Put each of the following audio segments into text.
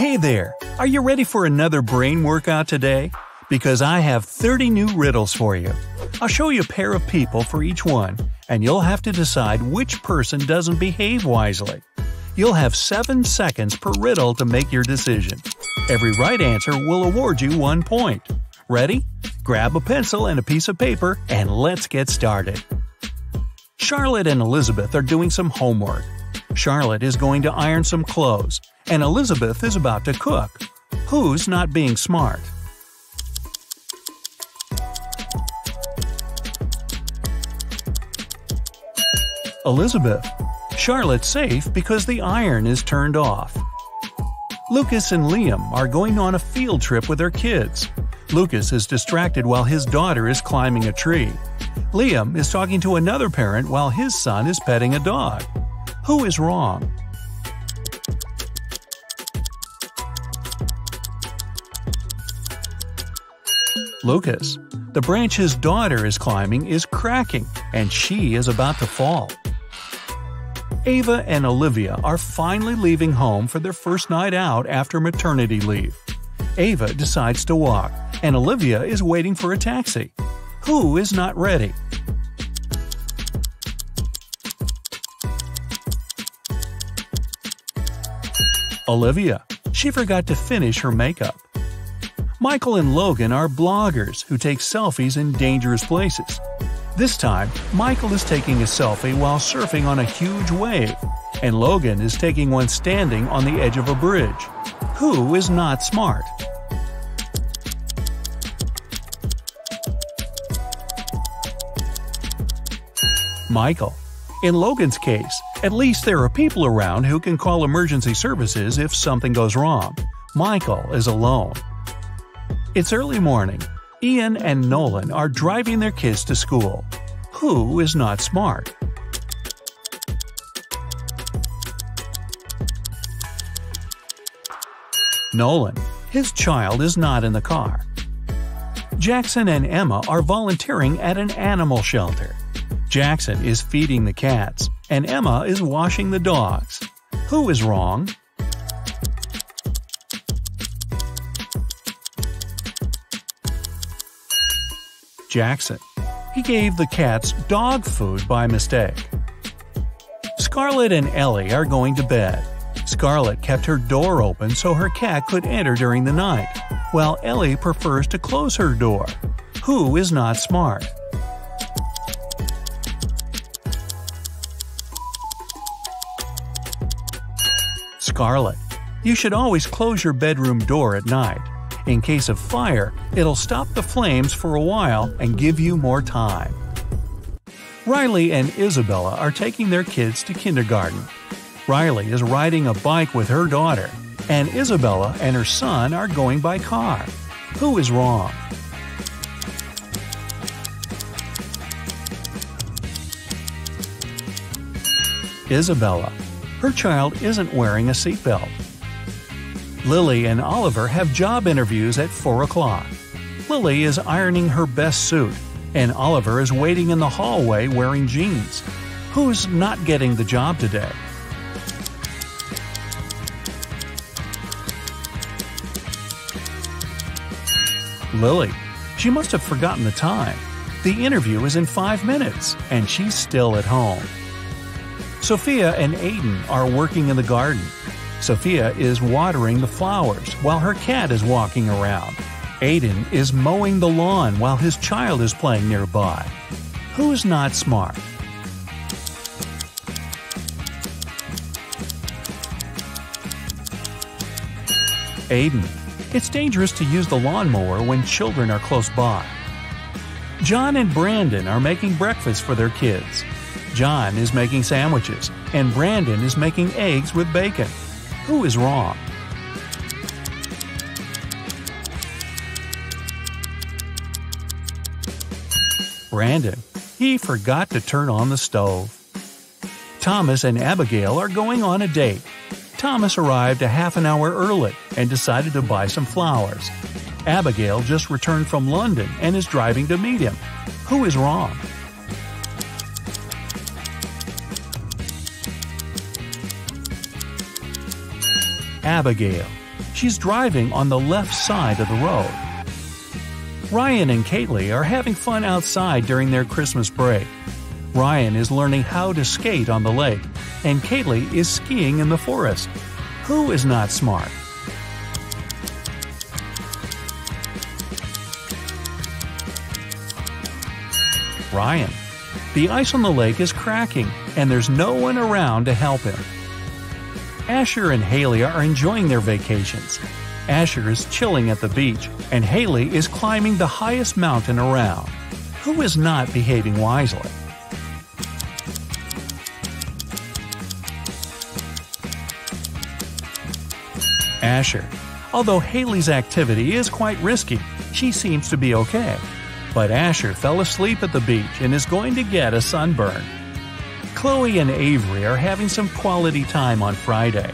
Hey there! Are you ready for another brain workout today? Because I have 30 new riddles for you. I'll show you a pair of people for each one, and you'll have to decide which person doesn't behave wisely. You'll have 7 seconds per riddle to make your decision. Every right answer will award you one point. Ready? Grab a pencil and a piece of paper, and let's get started. Charlotte and Elizabeth are doing some homework. Charlotte is going to iron some clothes, and Elizabeth is about to cook. Who's not being smart? Elizabeth. Charlotte's safe because the iron is turned off. Lucas and Liam are going on a field trip with their kids. Lucas is distracted while his daughter is climbing a tree. Liam is talking to another parent while his son is petting a dog. Who is wrong? Lucas. The branch his daughter is climbing is cracking, and she is about to fall. Ava and Olivia are finally leaving home for their first night out after maternity leave. Ava decides to walk, and Olivia is waiting for a taxi. Who is not ready? Olivia. She forgot to finish her makeup. Michael and Logan are bloggers who take selfies in dangerous places. This time, Michael is taking a selfie while surfing on a huge wave, and Logan is taking one standing on the edge of a bridge. Who is not smart? Michael. In Logan's case, at least there are people around who can call emergency services if something goes wrong. Michael is alone. It's early morning. Ian and Nolan are driving their kids to school. Who is not smart? Nolan. His child is not in the car. Jackson and Emma are volunteering at an animal shelter. Jackson is feeding the cats, and Emma is washing the dogs. Who is wrong? Jackson. He gave the cats dog food by mistake. Scarlett and Ellie are going to bed. Scarlett kept her door open so her cat could enter during the night, while Ellie prefers to close her door. Who is not smart? Scarlett. You should always close your bedroom door at night. In case of fire, it'll stop the flames for a while and give you more time. Riley and Isabella are taking their kids to kindergarten. Riley is riding a bike with her daughter, and Isabella and her son are going by car. Who is wrong? Isabella. Her child isn't wearing a seatbelt. Lily and Oliver have job interviews at 4 o'clock. Lily is ironing her best suit, and Oliver is waiting in the hallway wearing jeans. Who's not getting the job today? Lily. She must have forgotten the time. The interview is in five minutes, and she's still at home. Sophia and Aiden are working in the garden. Sophia is watering the flowers while her cat is walking around. Aiden is mowing the lawn while his child is playing nearby. Who's not smart? Aiden. It's dangerous to use the lawnmower when children are close by. John and Brandon are making breakfast for their kids. John is making sandwiches, and Brandon is making eggs with bacon. Who is wrong? Brandon. He forgot to turn on the stove. Thomas and Abigail are going on a date. Thomas arrived a half an hour early and decided to buy some flowers. Abigail just returned from London and is driving to meet him. Who is wrong? Abigail. She's driving on the left side of the road. Ryan and Kaylee are having fun outside during their Christmas break. Ryan is learning how to skate on the lake, and Kaylee is skiing in the forest. Who is not smart? Ryan. The ice on the lake is cracking, and there's no one around to help him. Asher and Haley are enjoying their vacations. Asher is chilling at the beach, and Haley is climbing the highest mountain around. Who is not behaving wisely? Asher. Although Haley's activity is quite risky, she seems to be okay. But Asher fell asleep at the beach and is going to get a sunburn. Chloe and Avery are having some quality time on Friday.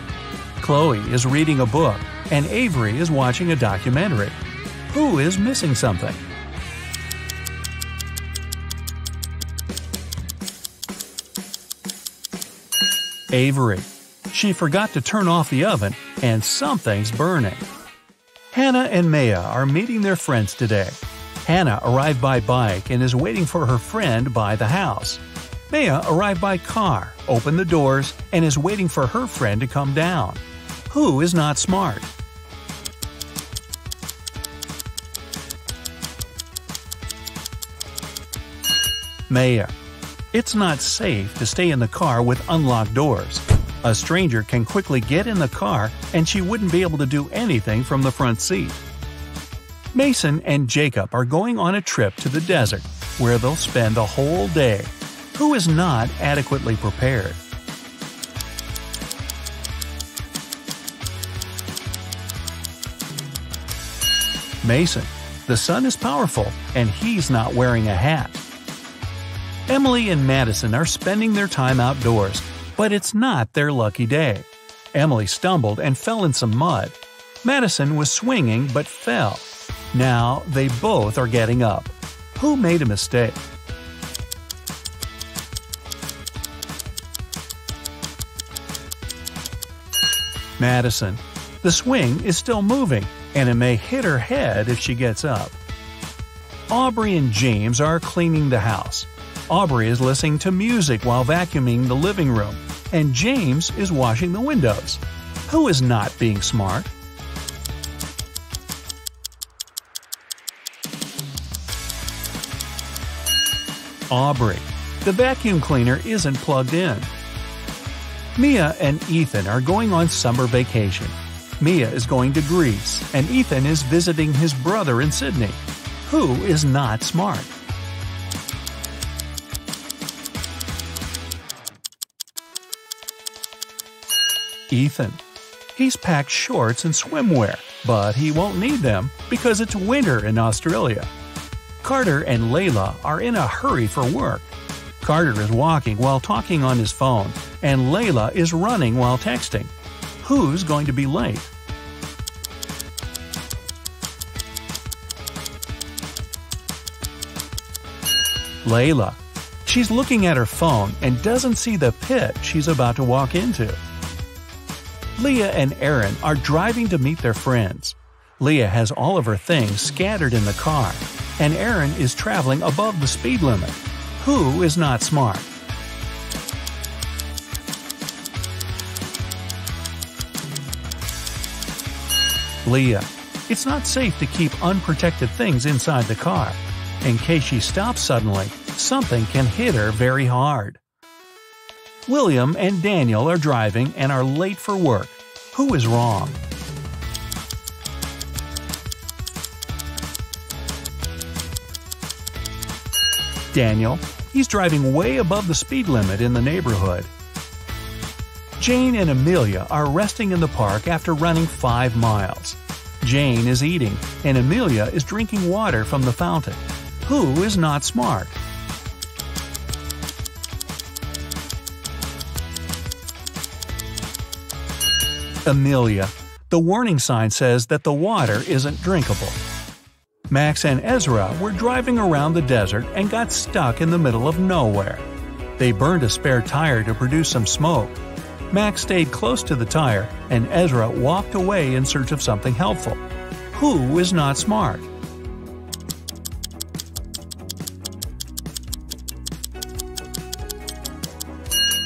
Chloe is reading a book and Avery is watching a documentary. Who is missing something? Avery. She forgot to turn off the oven and something's burning. Hannah and Maya are meeting their friends today. Hannah arrived by bike and is waiting for her friend by the house. Maya arrived by car, opened the doors, and is waiting for her friend to come down. Who is not smart? Maya. It's not safe to stay in the car with unlocked doors. A stranger can quickly get in the car and she wouldn't be able to do anything from the front seat. Mason and Jacob are going on a trip to the desert, where they'll spend a whole day. Who is not adequately prepared? Mason. The sun is powerful, and he's not wearing a hat. Emily and Madison are spending their time outdoors, but it's not their lucky day. Emily stumbled and fell in some mud. Madison was swinging but fell. Now they both are getting up. Who made a mistake? Madison. The swing is still moving, and it may hit her head if she gets up. Aubrey and James are cleaning the house. Aubrey is listening to music while vacuuming the living room, and James is washing the windows. Who is not being smart? Aubrey. The vacuum cleaner isn't plugged in. Mia and Ethan are going on summer vacation. Mia is going to Greece, and Ethan is visiting his brother in Sydney. Who is not smart? Ethan. He's packed shorts and swimwear, but he won't need them because it's winter in Australia. Carter and Layla are in a hurry for work. Carter is walking while talking on his phone, and Layla is running while texting. Who's going to be late? Layla. She's looking at her phone and doesn't see the pit she's about to walk into. Leah and Aaron are driving to meet their friends. Leah has all of her things scattered in the car, and Aaron is traveling above the speed limit. Who is not smart? Leah. It's not safe to keep unprotected things inside the car. In case she stops suddenly, something can hit her very hard. William and Daniel are driving and are late for work. Who is wrong? Daniel. He's driving way above the speed limit in the neighborhood. Jane and Amelia are resting in the park after running 5 miles. Jane is eating, and Amelia is drinking water from the fountain. Who is not smart? Amelia. The warning sign says that the water isn't drinkable. Max and Ezra were driving around the desert and got stuck in the middle of nowhere. They burned a spare tire to produce some smoke. Max stayed close to the tire, and Ezra walked away in search of something helpful. Who is not smart?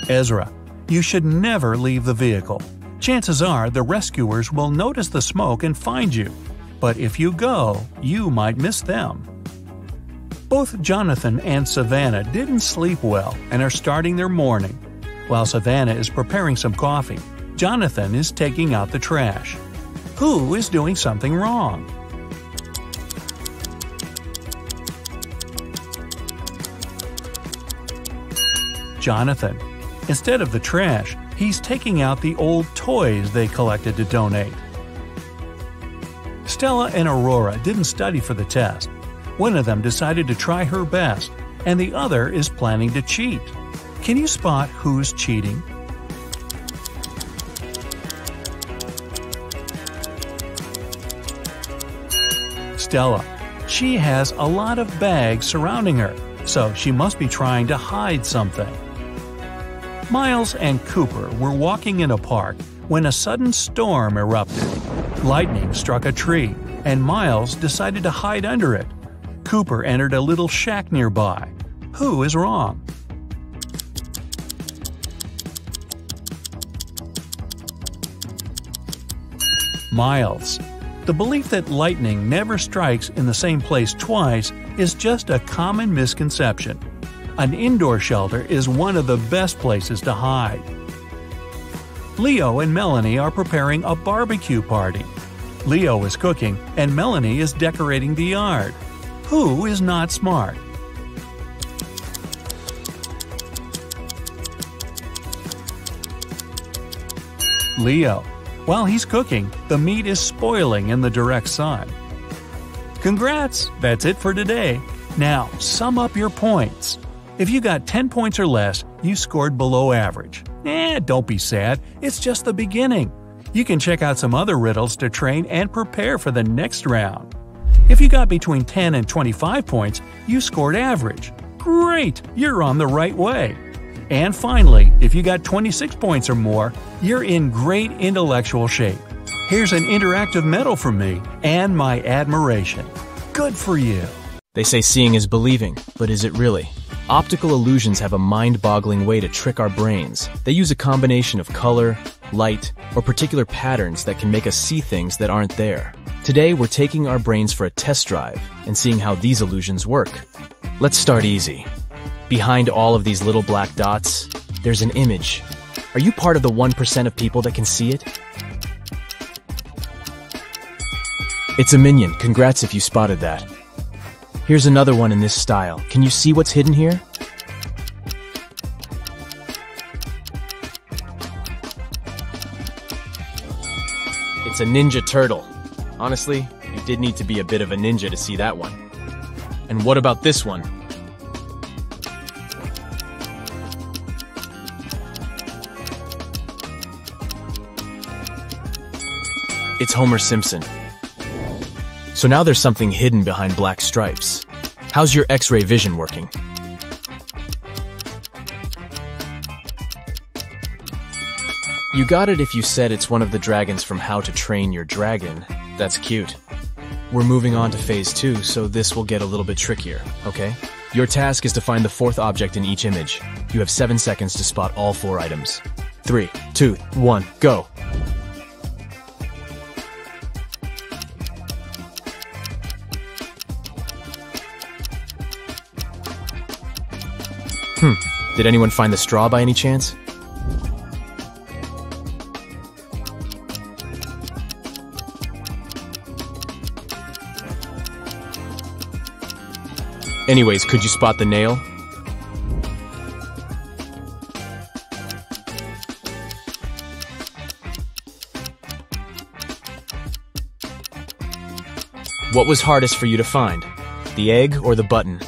Ezra, you should never leave the vehicle. Chances are the rescuers will notice the smoke and find you. But if you go, you might miss them. Both Jonathan and Savannah didn't sleep well and are starting their morning. While Savannah is preparing some coffee, Jonathan is taking out the trash. Who is doing something wrong? Jonathan. Instead of the trash, he's taking out the old toys they collected to donate. Stella and Aurora didn't study for the test. One of them decided to try her best, and the other is planning to cheat. Can you spot who's cheating? Stella. She has a lot of bags surrounding her, so she must be trying to hide something. Miles and Cooper were walking in a park when a sudden storm erupted. Lightning struck a tree, and Miles decided to hide under it. Cooper entered a little shack nearby. Who is wrong? Miles. The belief that lightning never strikes in the same place twice is just a common misconception. An indoor shelter is one of the best places to hide. Leo and Melanie are preparing a barbecue party. Leo is cooking and Melanie is decorating the yard. Who is not smart? Leo. While he's cooking, the meat is spoiling in the direct sun. Congrats! That's it for today. Now, sum up your points. If you got 10 points or less, you scored below average. Eh, don't be sad, it's just the beginning. You can check out some other riddles to train and prepare for the next round. If you got between 10 and 25 points, you scored average. Great, you're on the right way. And finally, if you got 26 points or more, you're in great intellectual shape. Here's an interactive medal from me and my admiration. Good for you. They say seeing is believing, but is it really? Optical illusions have a mind-boggling way to trick our brains. They use a combination of color, light, or particular patterns that can make us see things that aren't there. Today, we're taking our brains for a test drive and seeing how these illusions work. Let's start easy. Behind all of these little black dots, there's an image. Are you part of the 1% of people that can see it? It's a minion. Congrats if you spotted that. Here's another one in this style. Can you see what's hidden here? It's a ninja turtle. Honestly, you did need to be a bit of a ninja to see that one. And what about this one? It's Homer Simpson. So now there's something hidden behind black stripes. How's your x-ray vision working? You got it if you said it's one of the dragons from How to Train Your Dragon. That's cute. We're moving on to phase two, so this will get a little bit trickier, okay? Your task is to find the fourth object in each image. You have seven seconds to spot all four items. Three, two, one, go! Did anyone find the straw by any chance? Anyways, could you spot the nail? What was hardest for you to find? The egg or the button?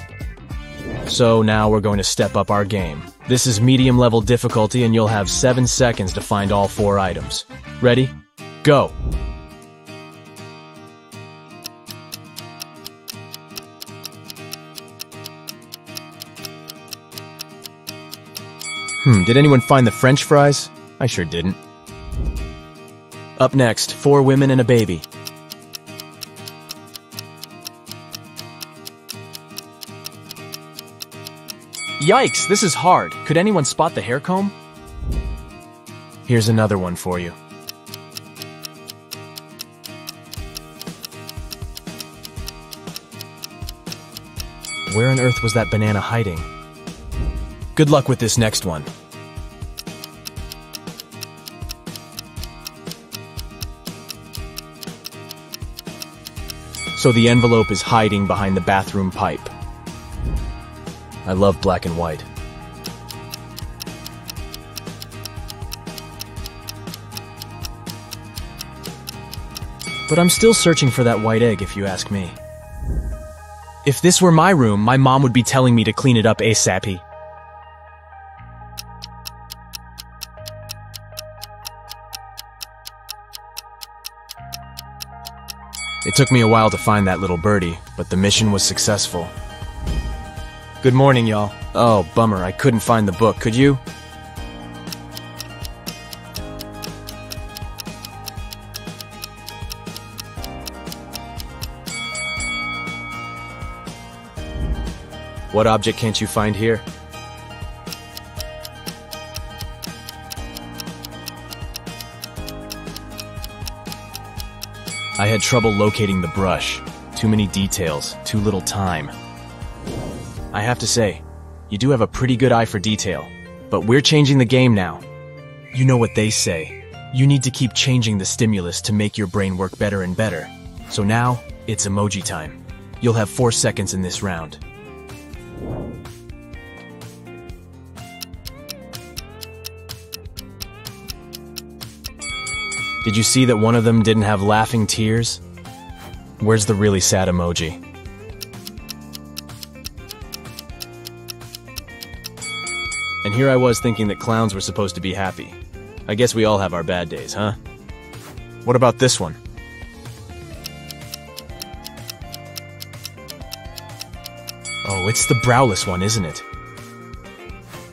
So now we're going to step up our game. This is medium level difficulty and you'll have 7 seconds to find all 4 items. Ready? Go! Hmm, did anyone find the french fries? I sure didn't. Up next, four women and a baby. Yikes, this is hard. Could anyone spot the hair comb? Here's another one for you. Where on earth was that banana hiding? Good luck with this next one. So the envelope is hiding behind the bathroom pipe. I love black and white. But I'm still searching for that white egg if you ask me. If this were my room, my mom would be telling me to clean it up ASAP. It took me a while to find that little birdie, but the mission was successful. Good morning, y'all. Oh, bummer, I couldn't find the book, could you? What object can't you find here? I had trouble locating the brush. Too many details, too little time. I have to say, you do have a pretty good eye for detail. But we're changing the game now. You know what they say. You need to keep changing the stimulus to make your brain work better and better. So now, it's emoji time. You'll have four seconds in this round. Did you see that one of them didn't have laughing tears? Where's the really sad emoji? Here I was thinking that clowns were supposed to be happy. I guess we all have our bad days, huh? What about this one? Oh, it's the browless one, isn't it?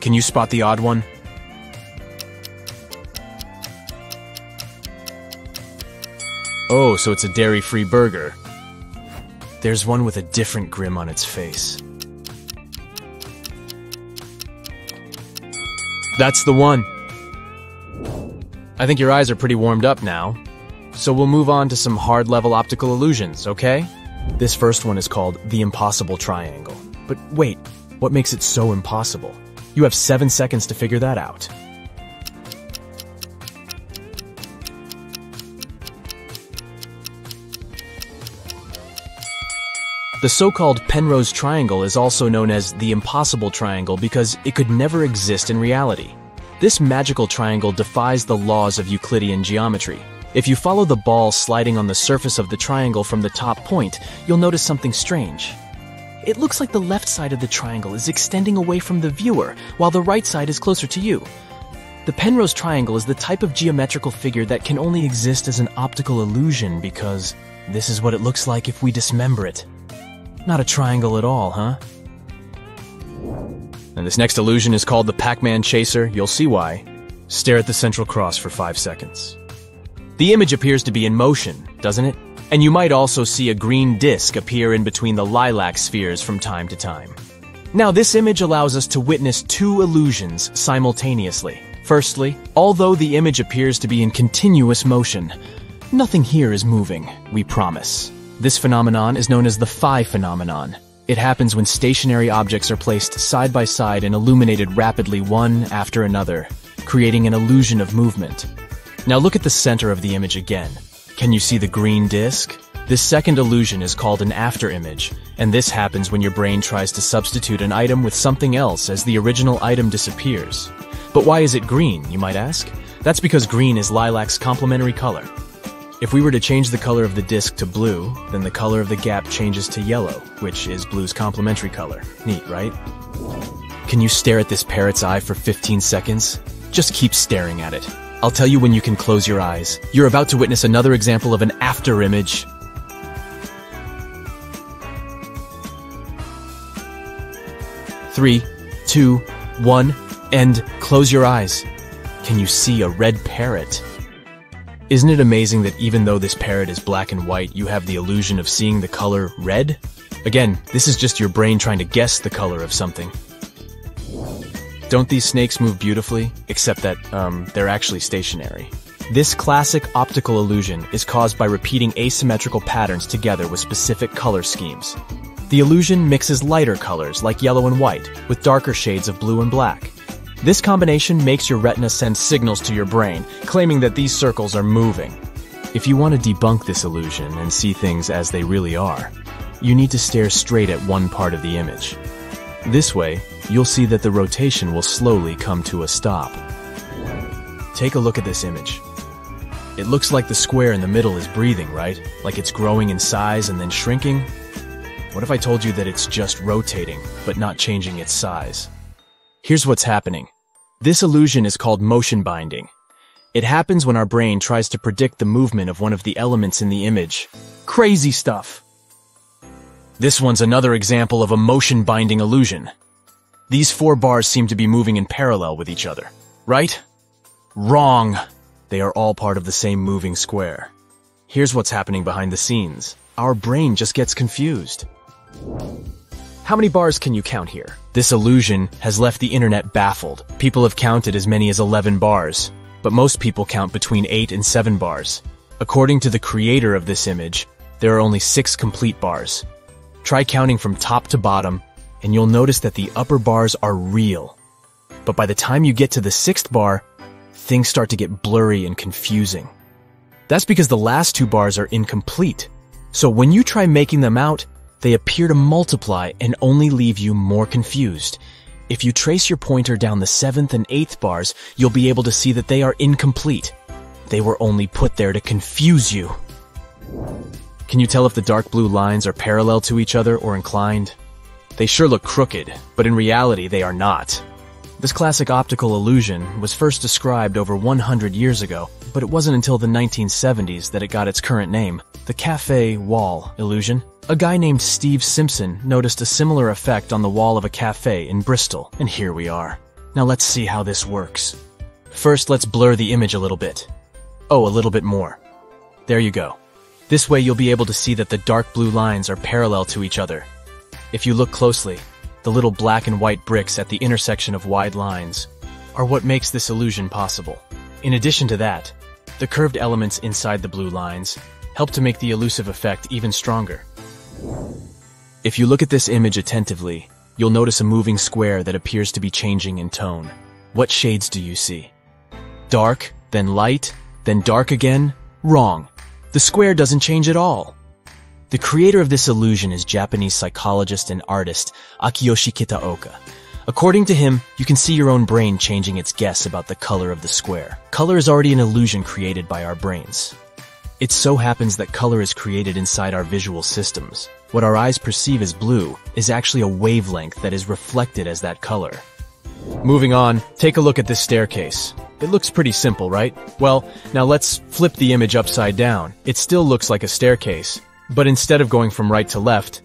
Can you spot the odd one? Oh, so it's a dairy-free burger. There's one with a different grim on its face. That's the one. I think your eyes are pretty warmed up now. So we'll move on to some hard-level optical illusions, okay? This first one is called the impossible triangle. But wait, what makes it so impossible? You have seven seconds to figure that out. The so-called Penrose Triangle is also known as the Impossible Triangle because it could never exist in reality. This magical triangle defies the laws of Euclidean geometry. If you follow the ball sliding on the surface of the triangle from the top point, you'll notice something strange. It looks like the left side of the triangle is extending away from the viewer, while the right side is closer to you. The Penrose Triangle is the type of geometrical figure that can only exist as an optical illusion because this is what it looks like if we dismember it. Not a triangle at all, huh? And this next illusion is called the Pac-Man Chaser. You'll see why. Stare at the central cross for five seconds. The image appears to be in motion, doesn't it? And you might also see a green disk appear in between the lilac spheres from time to time. Now, this image allows us to witness two illusions simultaneously. Firstly, although the image appears to be in continuous motion, nothing here is moving, we promise. This phenomenon is known as the phi phenomenon. It happens when stationary objects are placed side by side and illuminated rapidly one after another, creating an illusion of movement. Now look at the center of the image again. Can you see the green disk? This second illusion is called an afterimage, and this happens when your brain tries to substitute an item with something else as the original item disappears. But why is it green, you might ask? That's because green is lilac's complementary color. If we were to change the color of the disk to blue, then the color of the gap changes to yellow, which is blue's complementary color. Neat, right? Can you stare at this parrot's eye for 15 seconds? Just keep staring at it. I'll tell you when you can close your eyes. You're about to witness another example of an after image. Three, two, one, and close your eyes. can you see a red parrot? Isn't it amazing that even though this parrot is black and white, you have the illusion of seeing the color red? Again, this is just your brain trying to guess the color of something. Don't these snakes move beautifully? Except that, um, they're actually stationary. This classic optical illusion is caused by repeating asymmetrical patterns together with specific color schemes. The illusion mixes lighter colors, like yellow and white, with darker shades of blue and black. This combination makes your retina send signals to your brain, claiming that these circles are moving. If you want to debunk this illusion and see things as they really are, you need to stare straight at one part of the image. This way, you'll see that the rotation will slowly come to a stop. Take a look at this image. It looks like the square in the middle is breathing, right? Like it's growing in size and then shrinking? What if I told you that it's just rotating, but not changing its size? Here's what's happening. This illusion is called motion binding. It happens when our brain tries to predict the movement of one of the elements in the image. Crazy stuff! This one's another example of a motion binding illusion. These four bars seem to be moving in parallel with each other, right? Wrong! They are all part of the same moving square. Here's what's happening behind the scenes. Our brain just gets confused. How many bars can you count here? This illusion has left the internet baffled. People have counted as many as 11 bars, but most people count between 8 and 7 bars. According to the creator of this image, there are only 6 complete bars. Try counting from top to bottom and you'll notice that the upper bars are real. But by the time you get to the sixth bar, things start to get blurry and confusing. That's because the last two bars are incomplete. So when you try making them out, they appear to multiply and only leave you more confused. If you trace your pointer down the seventh and eighth bars, you'll be able to see that they are incomplete. They were only put there to confuse you. Can you tell if the dark blue lines are parallel to each other or inclined? They sure look crooked, but in reality they are not. This classic optical illusion was first described over 100 years ago, but it wasn't until the 1970s that it got its current name, the cafe wall illusion. A guy named Steve Simpson noticed a similar effect on the wall of a cafe in Bristol, and here we are. Now let's see how this works. First, let's blur the image a little bit. Oh, a little bit more. There you go. This way you'll be able to see that the dark blue lines are parallel to each other, if you look closely, the little black and white bricks at the intersection of wide lines are what makes this illusion possible. In addition to that, the curved elements inside the blue lines help to make the elusive effect even stronger. If you look at this image attentively, you'll notice a moving square that appears to be changing in tone. What shades do you see? Dark, then light, then dark again? Wrong. The square doesn't change at all. The creator of this illusion is Japanese psychologist and artist Akiyoshi Kitaoka. According to him, you can see your own brain changing its guess about the color of the square. Color is already an illusion created by our brains. It so happens that color is created inside our visual systems. What our eyes perceive as blue is actually a wavelength that is reflected as that color. Moving on, take a look at this staircase. It looks pretty simple, right? Well, now let's flip the image upside down. It still looks like a staircase, but instead of going from right to left,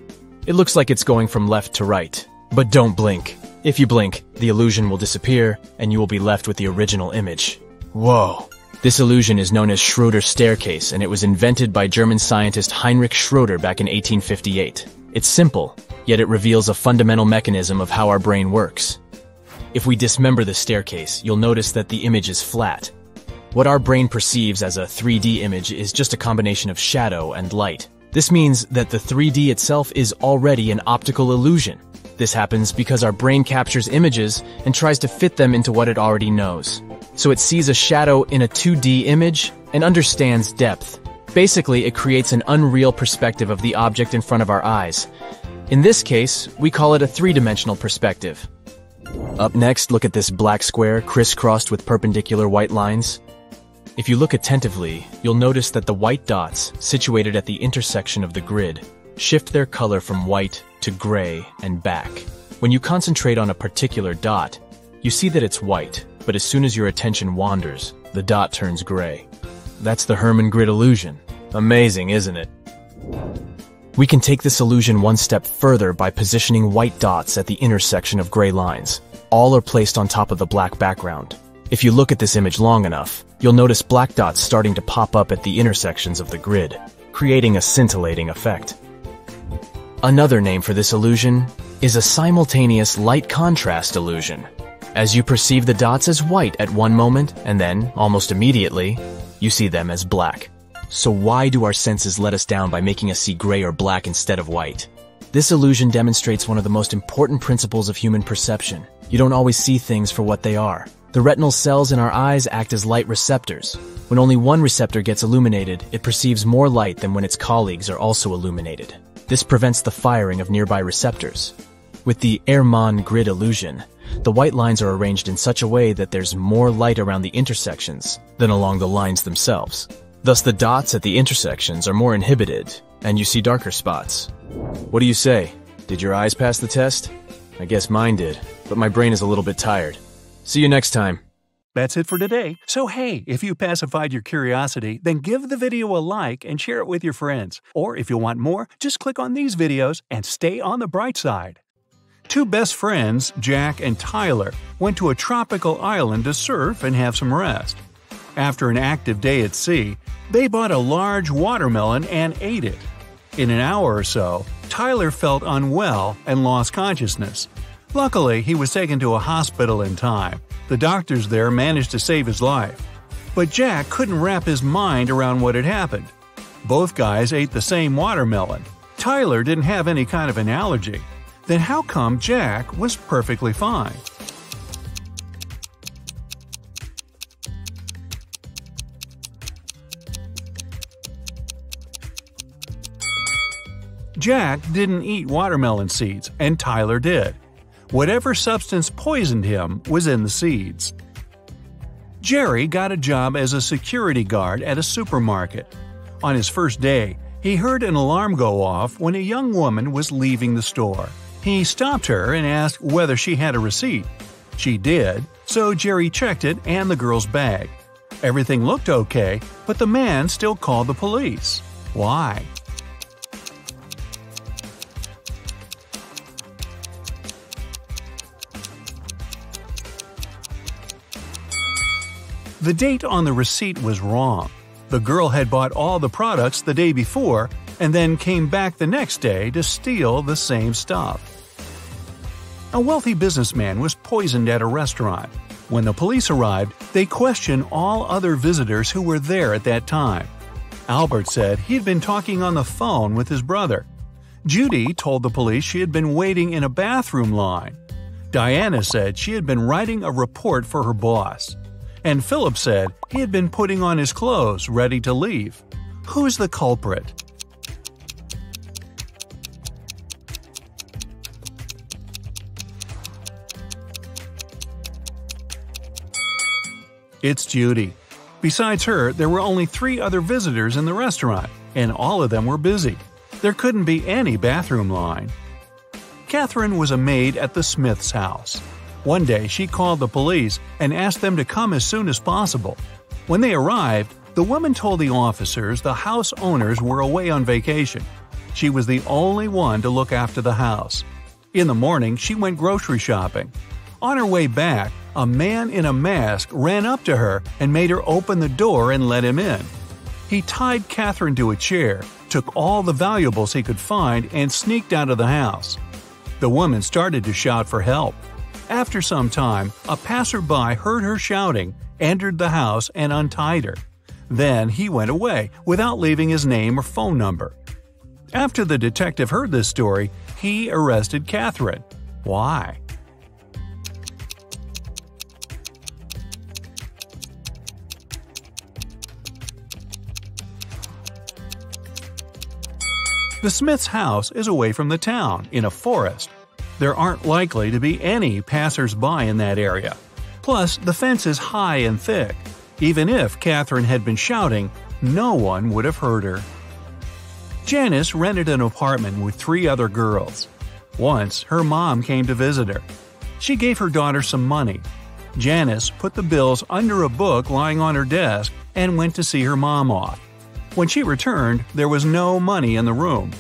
it looks like it's going from left to right. But don't blink. If you blink, the illusion will disappear, and you will be left with the original image. Whoa. This illusion is known as Schroeder's staircase, and it was invented by German scientist Heinrich Schroeder back in 1858. It's simple, yet it reveals a fundamental mechanism of how our brain works. If we dismember the staircase, you'll notice that the image is flat. What our brain perceives as a 3D image is just a combination of shadow and light. This means that the 3D itself is already an optical illusion. This happens because our brain captures images and tries to fit them into what it already knows. So it sees a shadow in a 2D image and understands depth. Basically, it creates an unreal perspective of the object in front of our eyes. In this case, we call it a three-dimensional perspective. Up next, look at this black square crisscrossed with perpendicular white lines. If you look attentively, you'll notice that the white dots, situated at the intersection of the grid, shift their color from white to gray and back. When you concentrate on a particular dot, you see that it's white, but as soon as your attention wanders, the dot turns gray. That's the Hermann grid illusion. Amazing, isn't it? We can take this illusion one step further by positioning white dots at the intersection of gray lines. All are placed on top of the black background. If you look at this image long enough, you'll notice black dots starting to pop up at the intersections of the grid, creating a scintillating effect. Another name for this illusion is a simultaneous light contrast illusion. As you perceive the dots as white at one moment, and then, almost immediately, you see them as black. So why do our senses let us down by making us see gray or black instead of white? This illusion demonstrates one of the most important principles of human perception. You don't always see things for what they are. The retinal cells in our eyes act as light receptors. When only one receptor gets illuminated, it perceives more light than when its colleagues are also illuminated. This prevents the firing of nearby receptors. With the Hermann grid illusion, the white lines are arranged in such a way that there's more light around the intersections than along the lines themselves. Thus the dots at the intersections are more inhibited, and you see darker spots. What do you say? Did your eyes pass the test? I guess mine did, but my brain is a little bit tired. See you next time. That's it for today. So, hey, if you pacified your curiosity, then give the video a like and share it with your friends. Or if you want more, just click on these videos and stay on the bright side. Two best friends, Jack and Tyler, went to a tropical island to surf and have some rest. After an active day at sea, they bought a large watermelon and ate it. In an hour or so, Tyler felt unwell and lost consciousness. Luckily, he was taken to a hospital in time. The doctors there managed to save his life. But Jack couldn't wrap his mind around what had happened. Both guys ate the same watermelon. Tyler didn't have any kind of an allergy. Then how come Jack was perfectly fine? Jack didn't eat watermelon seeds, and Tyler did. Whatever substance poisoned him was in the seeds. Jerry got a job as a security guard at a supermarket. On his first day, he heard an alarm go off when a young woman was leaving the store. He stopped her and asked whether she had a receipt. She did, so Jerry checked it and the girl's bag. Everything looked okay, but the man still called the police. Why? The date on the receipt was wrong. The girl had bought all the products the day before and then came back the next day to steal the same stuff. A wealthy businessman was poisoned at a restaurant. When the police arrived, they questioned all other visitors who were there at that time. Albert said he'd been talking on the phone with his brother. Judy told the police she had been waiting in a bathroom line. Diana said she had been writing a report for her boss and Philip said he had been putting on his clothes ready to leave. Who's the culprit? It's Judy. Besides her, there were only three other visitors in the restaurant, and all of them were busy. There couldn't be any bathroom line. Catherine was a maid at the Smith's house. One day, she called the police and asked them to come as soon as possible. When they arrived, the woman told the officers the house owners were away on vacation. She was the only one to look after the house. In the morning, she went grocery shopping. On her way back, a man in a mask ran up to her and made her open the door and let him in. He tied Catherine to a chair, took all the valuables he could find, and sneaked out of the house. The woman started to shout for help. After some time, a passerby heard her shouting, entered the house, and untied her. Then he went away without leaving his name or phone number. After the detective heard this story, he arrested Catherine. Why? The Smith's house is away from the town, in a forest there aren't likely to be any passers-by in that area. Plus, the fence is high and thick. Even if Catherine had been shouting, no one would have heard her. Janice rented an apartment with three other girls. Once, her mom came to visit her. She gave her daughter some money. Janice put the bills under a book lying on her desk and went to see her mom off. When she returned, there was no money in the room.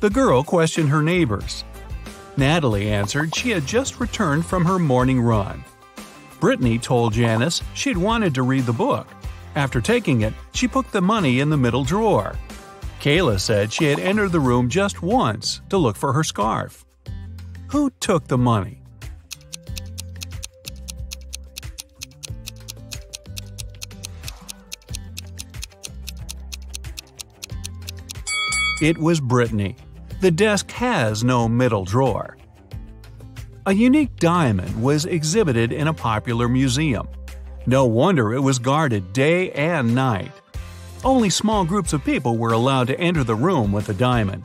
The girl questioned her neighbors. Natalie answered she had just returned from her morning run. Brittany told Janice she'd wanted to read the book. After taking it, she put the money in the middle drawer. Kayla said she had entered the room just once to look for her scarf. Who took the money? It was Brittany. The desk has no middle drawer. A unique diamond was exhibited in a popular museum. No wonder it was guarded day and night. Only small groups of people were allowed to enter the room with the diamond.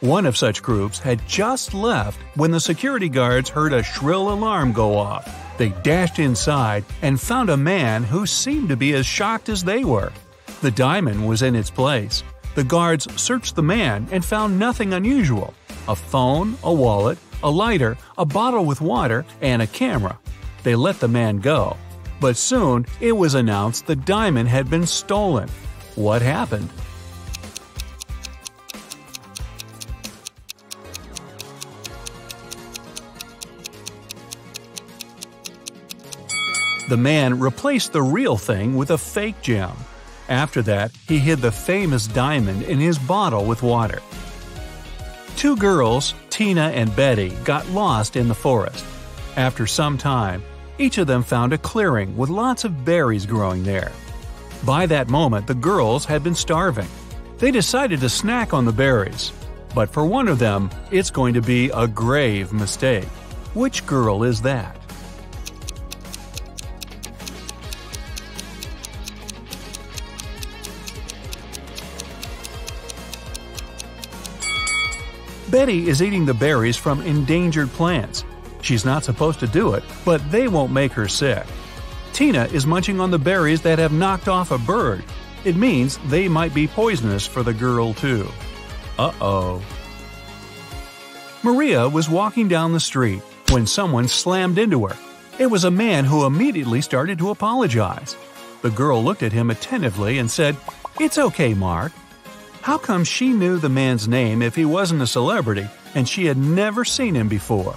One of such groups had just left when the security guards heard a shrill alarm go off. They dashed inside and found a man who seemed to be as shocked as they were. The diamond was in its place. The guards searched the man and found nothing unusual a phone, a wallet, a lighter, a bottle with water, and a camera. They let the man go. But soon it was announced the diamond had been stolen. What happened? The man replaced the real thing with a fake gem. After that, he hid the famous diamond in his bottle with water. Two girls, Tina and Betty, got lost in the forest. After some time, each of them found a clearing with lots of berries growing there. By that moment, the girls had been starving. They decided to snack on the berries. But for one of them, it's going to be a grave mistake. Which girl is that? Betty is eating the berries from endangered plants. She's not supposed to do it, but they won't make her sick. Tina is munching on the berries that have knocked off a bird. It means they might be poisonous for the girl, too. Uh oh. Maria was walking down the street when someone slammed into her. It was a man who immediately started to apologize. The girl looked at him attentively and said, It's okay, Mark. How come she knew the man's name if he wasn't a celebrity and she had never seen him before?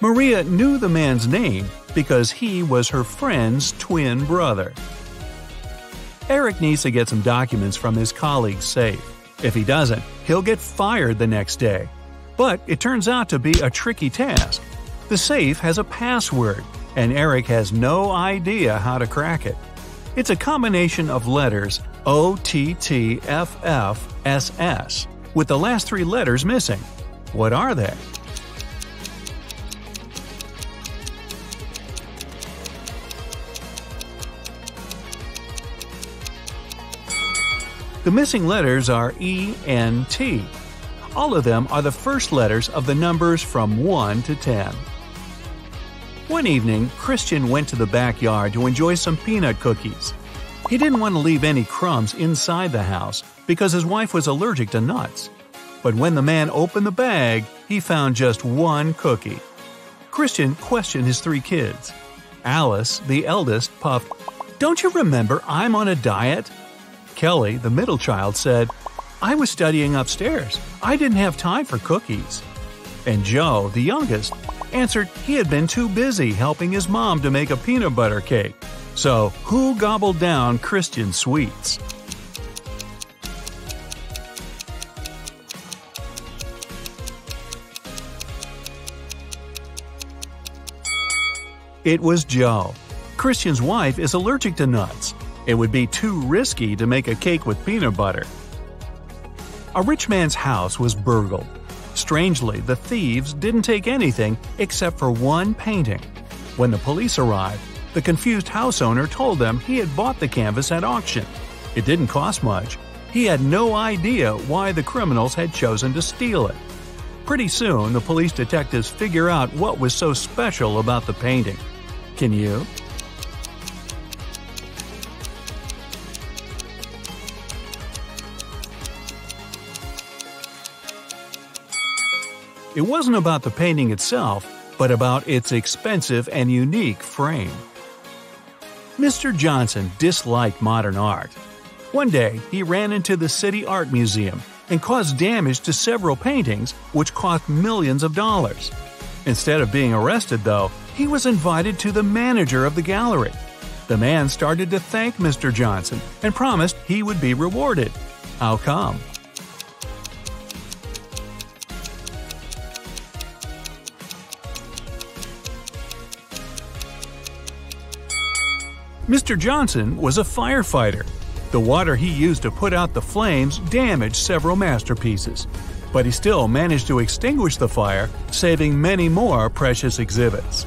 Maria knew the man's name because he was her friend's twin brother. Eric needs to get some documents from his colleague's safe. If he doesn't, he'll get fired the next day. But it turns out to be a tricky task. The safe has a password, and Eric has no idea how to crack it. It's a combination of letters O T T F F S S, with the last three letters missing. What are they? The missing letters are E N T. All of them are the first letters of the numbers from 1 to 10. One evening, Christian went to the backyard to enjoy some peanut cookies. He didn't want to leave any crumbs inside the house because his wife was allergic to nuts. But when the man opened the bag, he found just one cookie. Christian questioned his three kids. Alice, the eldest, puffed, Don't you remember I'm on a diet? Kelly, the middle child, said, I was studying upstairs. I didn't have time for cookies. And Joe, the youngest, answered he had been too busy helping his mom to make a peanut butter cake. So, who gobbled down Christian sweets? It was Joe. Christian's wife is allergic to nuts. It would be too risky to make a cake with peanut butter. A rich man's house was burgled. Strangely, the thieves didn't take anything except for one painting. When the police arrived, the confused house owner told them he had bought the canvas at auction. It didn't cost much. He had no idea why the criminals had chosen to steal it. Pretty soon, the police detectives figure out what was so special about the painting. Can you? It wasn't about the painting itself, but about its expensive and unique frame. Mr. Johnson disliked modern art. One day, he ran into the City Art Museum and caused damage to several paintings, which cost millions of dollars. Instead of being arrested, though, he was invited to the manager of the gallery. The man started to thank Mr. Johnson and promised he would be rewarded. How come? Mr. Johnson was a firefighter. The water he used to put out the flames damaged several masterpieces, but he still managed to extinguish the fire, saving many more precious exhibits.